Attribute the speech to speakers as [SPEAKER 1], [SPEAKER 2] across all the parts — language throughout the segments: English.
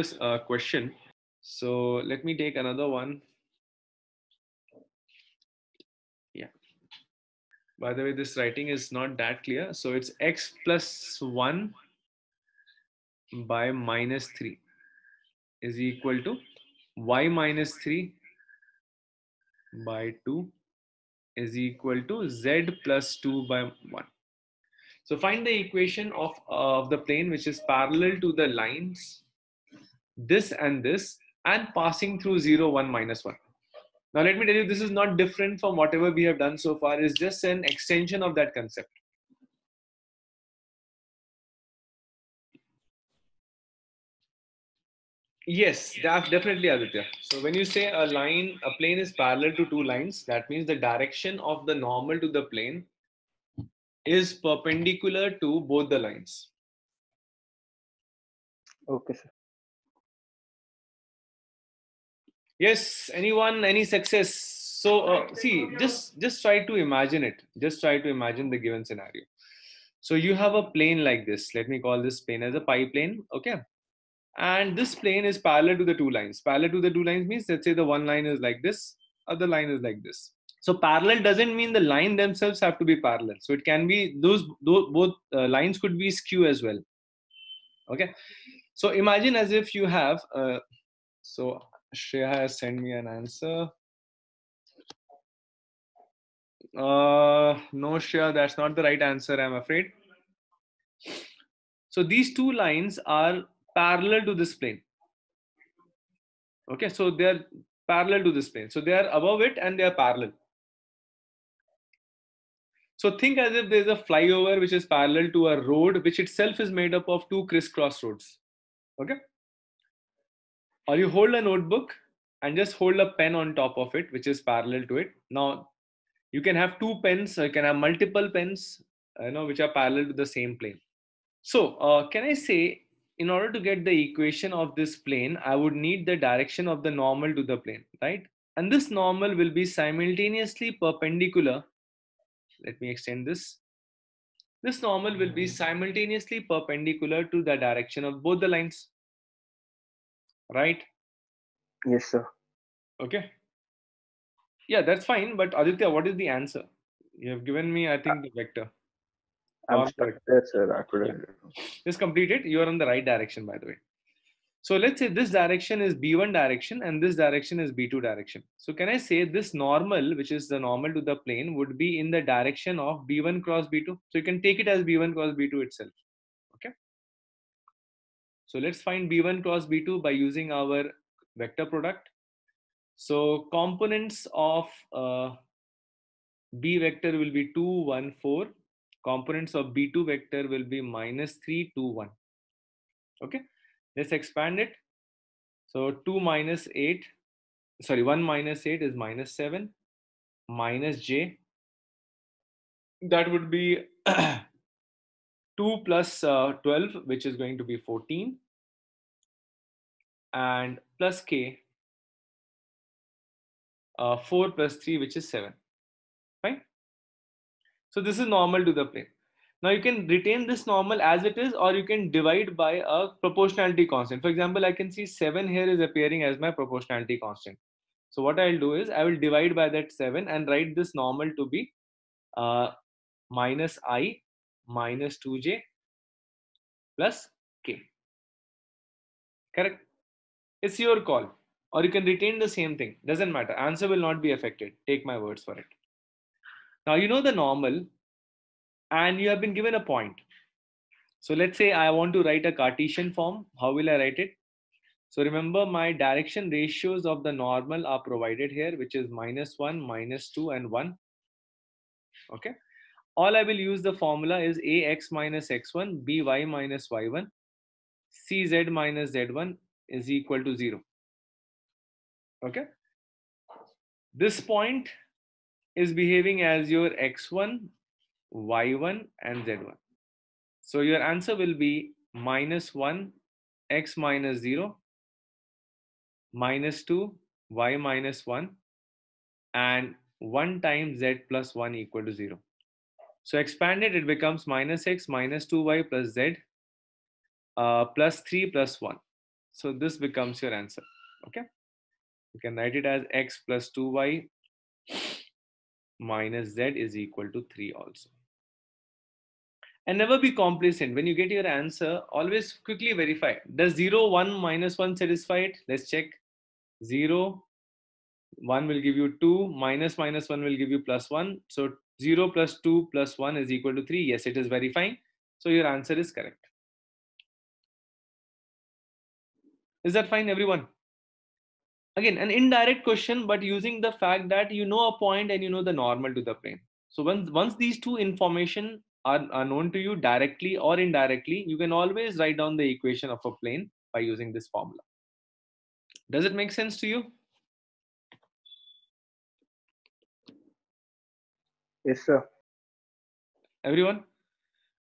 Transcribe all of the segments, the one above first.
[SPEAKER 1] another uh, question. So let me take another one. Yeah. By the way, this writing is not that clear. So it's x plus 1 by minus 3 is equal to y minus 3 by 2 is equal to z plus 2 by 1. So find the equation of, uh, of the plane which is parallel to the lines, this and this, and passing through 0, 1, minus 1. Now let me tell you, this is not different from whatever we have done so far. It's just an extension of that concept. Yes, definitely Aditya. So when you say a line, a plane is parallel to two lines, that means the direction of the normal to the plane is perpendicular to both the lines.
[SPEAKER 2] Okay, sir.
[SPEAKER 1] Yes, anyone, any success? So uh, see, just just try to imagine it. Just try to imagine the given scenario. So you have a plane like this. Let me call this plane as a pi plane. Okay. And this plane is parallel to the two lines. Parallel to the two lines means, let's say the one line is like this, other line is like this. So parallel doesn't mean the line themselves have to be parallel. So it can be those, those both uh, lines could be skew as well. Okay. So imagine as if you have, uh, so Shreya has sent me an answer. Uh, no, Shreya, that's not the right answer, I'm afraid. So these two lines are parallel to this plane. Okay, so they are parallel to this plane. So they are above it and they are parallel. So think as if there's a flyover which is parallel to a road which itself is made up of two crisscross roads. Okay. Or you hold a notebook and just hold a pen on top of it which is parallel to it. Now you can have two pens, or you can have multiple pens, you know, which are parallel to the same plane. So uh, can I say in order to get the equation of this plane, I would need the direction of the normal to the plane, right? And this normal will be simultaneously perpendicular let me extend this. This normal will be simultaneously perpendicular to the direction of both the lines. Right?
[SPEAKER 2] Yes, sir.
[SPEAKER 1] Okay. Yeah, that's fine. But Aditya, what is the answer? You have given me, I think, the vector.
[SPEAKER 2] I'm stuck there, sir. I couldn't.
[SPEAKER 1] Yeah. Just complete it. You are on the right direction, by the way. So let's say this direction is B1 direction and this direction is B2 direction. So can I say this normal, which is the normal to the plane, would be in the direction of B1 cross B2? So you can take it as B1 cross B2 itself. So let's find B1 cross B2 by using our vector product. So components of uh, B vector will be 2, 1, 4. Components of B2 vector will be minus 3, 2, 1. Okay let's expand it so 2 minus 8 sorry 1 minus 8 is minus 7 minus j that would be 2 plus, uh, 12 which is going to be 14 and plus k uh, 4 plus 3 which is 7 fine so this is normal to the plane now you can retain this normal as it is or you can divide by a proportionality constant. For example, I can see 7 here is appearing as my proportionality constant. So what I'll do is I will divide by that 7 and write this normal to be uh, minus i minus 2j plus k. Correct? It's your call. Or you can retain the same thing. Doesn't matter. Answer will not be affected. Take my words for it. Now you know the normal and you have been given a point. So let's say I want to write a Cartesian form. How will I write it? So remember my direction ratios of the normal are provided here, which is minus 1, minus 2 and 1. Okay. All I will use the formula is ax minus x1, by minus y1, cz minus z1 is equal to 0. Okay. This point is behaving as your x1 y1 and z1. So your answer will be minus 1 x minus 0 minus 2 y minus 1 and 1 times z plus 1 equal to 0. So expanded it becomes minus x minus 2y plus z uh, plus 3 plus 1. So this becomes your answer. Okay. You can write it as x plus 2y minus z is equal to 3 also. And never be complacent. When you get your answer, always quickly verify. Does 0, 1, minus 1 satisfy it? Let's check. 0, 1 will give you 2, minus minus 1 will give you plus 1. So 0 plus 2 plus 1 is equal to 3. Yes, it is verifying. So your answer is correct. Is that fine, everyone? Again, an indirect question, but using the fact that you know a point and you know the normal to the plane. So once, once these two information are, are known to you directly or indirectly, you can always write down the equation of a plane by using this formula. Does it make sense to you?
[SPEAKER 2] Yes, sir.
[SPEAKER 1] Everyone?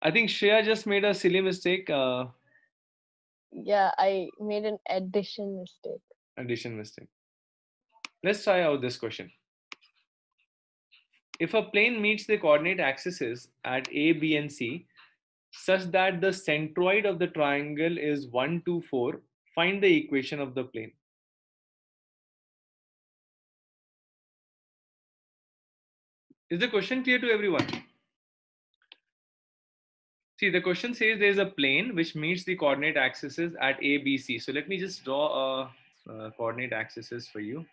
[SPEAKER 1] I think Shreya just made a silly mistake. Uh,
[SPEAKER 3] Yeah, I made an addition mistake.
[SPEAKER 1] addition mistake. Let's try out this question. If a plane meets the coordinate axes at A, B, and C such that the centroid of the triangle is 1, 2, 4, find the equation of the plane. Is the question clear to everyone? See, the question says there is a plane which meets the coordinate axes at A, B, C. So let me just draw a uh, coordinate axes for you.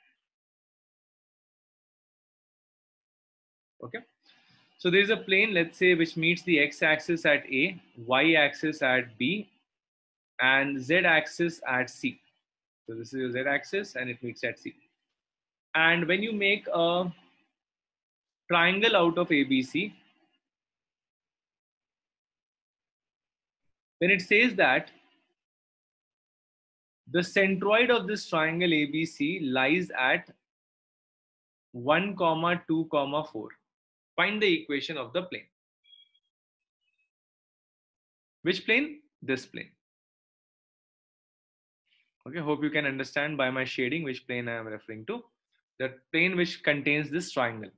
[SPEAKER 1] Okay. So there is a plane, let's say, which meets the x-axis at A, y-axis at B, and z-axis at C. So this is your z-axis and it meets at C. And when you make a triangle out of ABC, when it says that the centroid of this triangle ABC lies at 1 comma 2 comma 4. Find the equation of the plane. Which plane? This plane. Okay, hope you can understand by my shading which plane I am referring to. The plane which contains this triangle.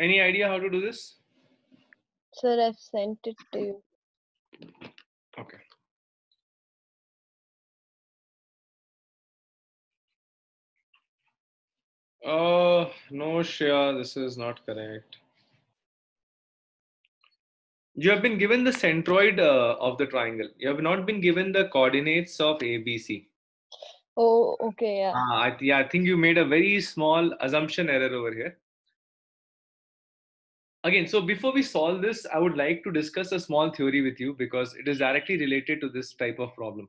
[SPEAKER 1] Any idea how to do this?
[SPEAKER 3] Sir, I've sent it to you.
[SPEAKER 1] Okay. Uh, no, Shia, this is not correct. You have been given the centroid uh, of the triangle. You have not been given the coordinates of ABC.
[SPEAKER 3] Oh, okay, yeah.
[SPEAKER 1] Ah, I, yeah, I think you made a very small assumption error over here. Again, so before we solve this, I would like to discuss a small theory with you because it is directly related to this type of problem.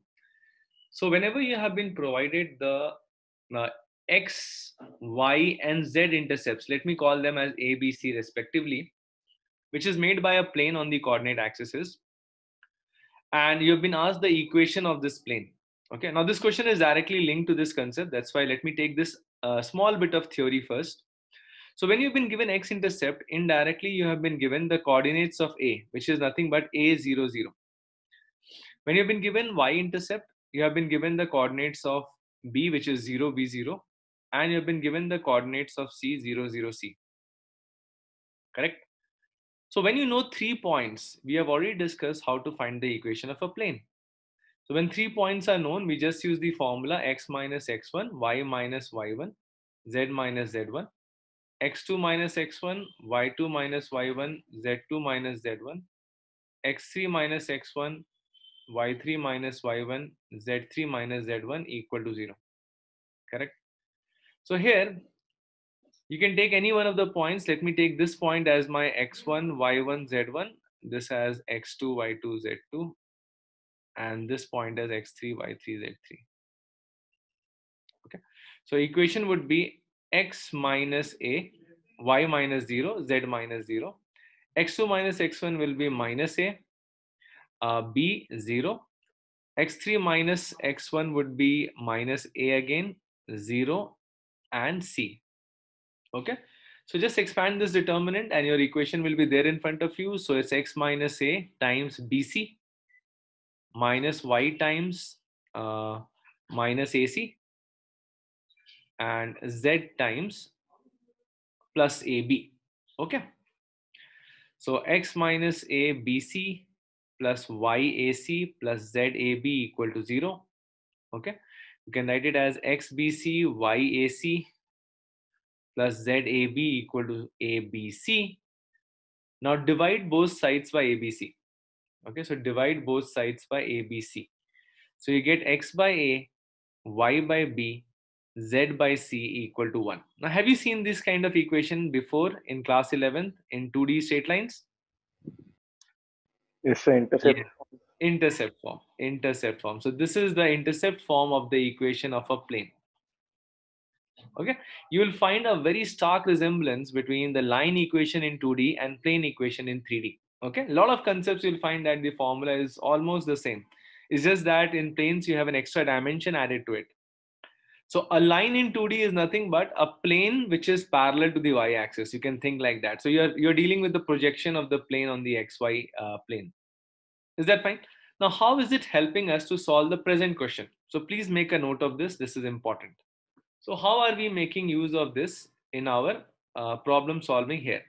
[SPEAKER 1] So whenever you have been provided the uh, x, y, and z intercepts, let me call them as A, B, C respectively, which is made by a plane on the coordinate axes. And you have been asked the equation of this plane. Okay, now this question is directly linked to this concept. That's why let me take this uh, small bit of theory first. So when you've been given x-intercept, indirectly you have been given the coordinates of A, which is nothing but A00. When you've been given y-intercept, you have been given the coordinates of B, which is 0, B0, and you have been given the coordinates of C, 0, 0, C. Correct? So when you know three points, we have already discussed how to find the equation of a plane. So when three points are known, we just use the formula x minus x1, y minus y1, z minus z1, x2 minus x1, y2 minus y1, z2 minus z1, x3 minus x1, y3 minus y1, z3 minus z1 equal to 0. Correct? So here, you can take any one of the points. Let me take this point as my x1, y1, z1. This as x2, y2, z2. And this point as x3, y3, z3. Okay. So equation would be x minus a, y minus 0, z minus 0. x2 minus x1 will be minus a, uh, b 0. x3 minus x1 would be minus a again, 0 and c. Okay. So just expand this determinant and your equation will be there in front of you. So it's x minus a times bc minus y times uh, minus ac and z times plus ab okay so x minus a bc plus YAC plus ZAB equal to 0. Okay. You can write it as XBC YAC plus ZAB equal to ABC. Now divide both sides by ABC. Okay, so divide both sides by ABC. So you get X by A, Y by B, Z by C equal to 1. Now have you seen this kind of equation before in class 11th in 2D straight lines?
[SPEAKER 2] Yes, sir. Intercept.
[SPEAKER 1] Yeah. Intercept form. Intercept form. So this is the intercept form of the equation of a plane okay you will find a very stark resemblance between the line equation in 2d and plane equation in 3d okay a lot of concepts you'll find that the formula is almost the same it's just that in planes you have an extra dimension added to it so a line in 2d is nothing but a plane which is parallel to the y-axis. You can think like that. So you're you're dealing with the projection of the plane on the xy uh, plane. Is that fine? Now how is it helping us to solve the present question? So please make a note of this. This is important. So how are we making use of this in our uh, problem solving here?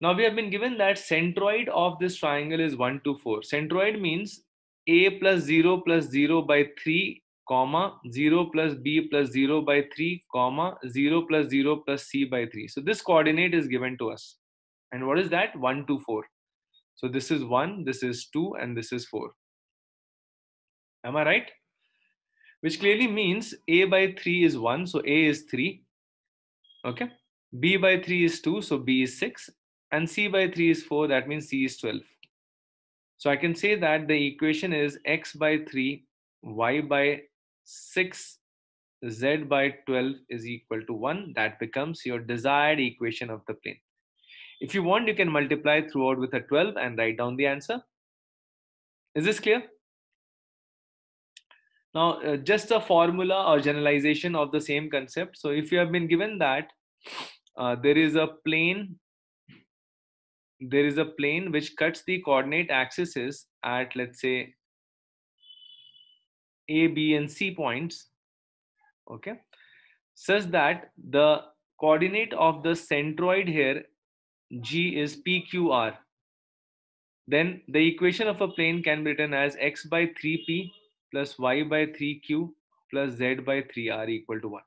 [SPEAKER 1] Now we have been given that centroid of this triangle is 1 to 4. Centroid means a plus 0 plus 0 by 3 comma 0 plus b plus 0 by 3 comma 0 plus 0 plus c by 3. So this coordinate is given to us. And what is that? 1 to 4. So this is 1, this is 2 and this is 4. Am I right? which clearly means a by 3 is 1 so a is 3 okay b by 3 is 2 so b is 6 and c by 3 is 4 that means c is 12 so i can say that the equation is x by 3 y by 6 z by 12 is equal to 1 that becomes your desired equation of the plane. If you want you can multiply throughout with a 12 and write down the answer. Is this clear? Now, uh, just a formula or generalization of the same concept. So if you have been given that uh, there is a plane, there is a plane which cuts the coordinate axes at let's say A, B and C points, okay, such that the coordinate of the centroid here G is PQR. Then the equation of a plane can be written as x by 3p plus y by 3q plus z by 3r equal to 1.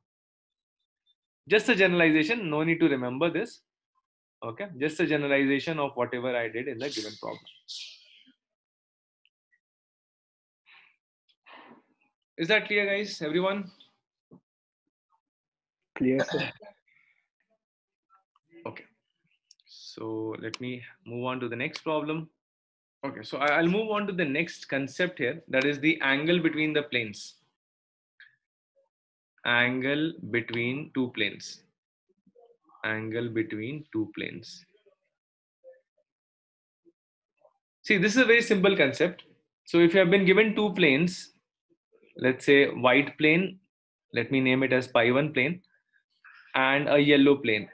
[SPEAKER 1] Just a generalization, no need to remember this. Okay, just a generalization of whatever I did in the given problem. Is that clear, guys? Everyone?
[SPEAKER 2] Clear, sir.
[SPEAKER 1] Okay. So let me move on to the next problem. Okay, so I'll move on to the next concept here. That is the angle between the planes. Angle between two planes. Angle between two planes. See, this is a very simple concept. So if you have been given two planes, let's say white plane, let me name it as pi 1 plane, and a yellow plane.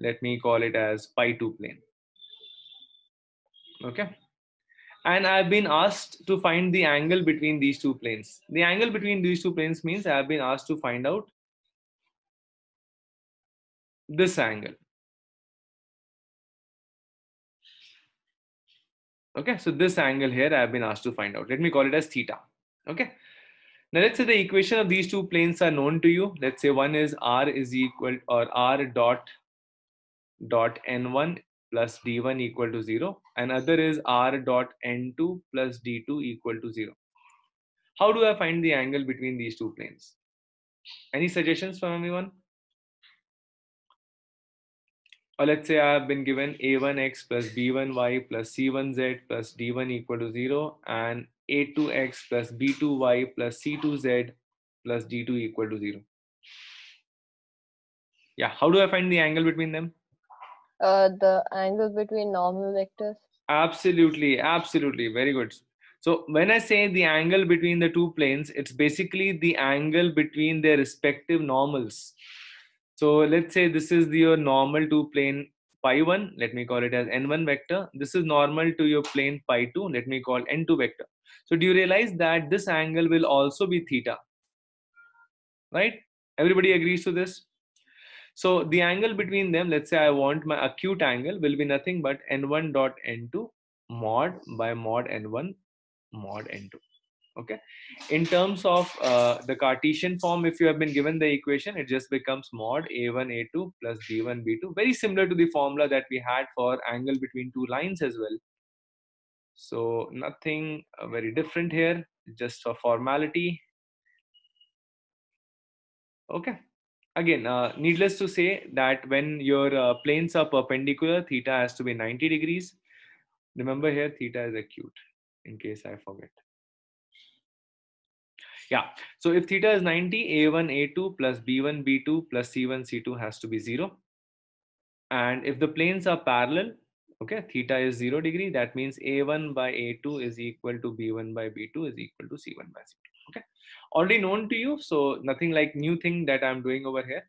[SPEAKER 1] Let me call it as pi 2 plane. Okay and I've been asked to find the angle between these two planes. The angle between these two planes means I've been asked to find out this angle. Okay, so this angle here I've been asked to find out. Let me call it as theta. Okay. Now let's say the equation of these two planes are known to you. Let's say one is r is equal or r dot dot n1 plus d1 equal to 0 and other is r dot n2 plus d2 equal to 0. How do I find the angle between these two planes? Any suggestions from anyone? Or let's say I have been given a1x plus b1y plus c1z plus d1 equal to 0 and a2x plus b2y plus c2z plus d2 equal to 0. Yeah, how do I find the angle between them?
[SPEAKER 3] Uh, the angle between normal vectors.
[SPEAKER 1] Absolutely, absolutely. Very good. So when I say the angle between the two planes, it's basically the angle between their respective normals. So let's say this is your normal to plane pi 1, let me call it as n1 vector. This is normal to your plane pi 2, let me call n2 vector. So do you realize that this angle will also be theta? Right? Everybody agrees to this? So the angle between them, let's say I want my acute angle will be nothing but n1 dot n2 mod by mod n1 mod n2 okay. In terms of uh, the cartesian form if you have been given the equation it just becomes mod a1 a2 plus b1 b2 very similar to the formula that we had for angle between two lines as well. So nothing uh, very different here just for formality. Okay. Again uh, needless to say that when your uh, planes are perpendicular theta has to be 90 degrees. Remember here theta is acute in case i forget yeah. So if theta is 90 a1 a2 plus b1 b2 plus c1 c2 has to be 0 and if the planes are parallel okay theta is 0 degree that means a1 by a2 is equal to b1 by b2 is equal to c1 by c2 okay? Already known to you so nothing like new thing that i'm doing over here